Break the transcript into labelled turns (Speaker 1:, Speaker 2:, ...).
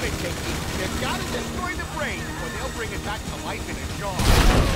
Speaker 1: They've got to destroy the brain, or they'll bring it back to life in a jar.